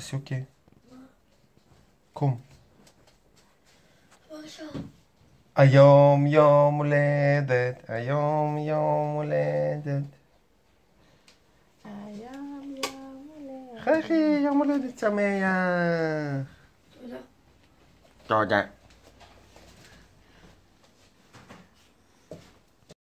חסיוקי. קום. עכשיו. היום יום הולדת, היום יום הולדת. היום יום הולדת. חייכי, יום הולדת שמח. תודה. תודה.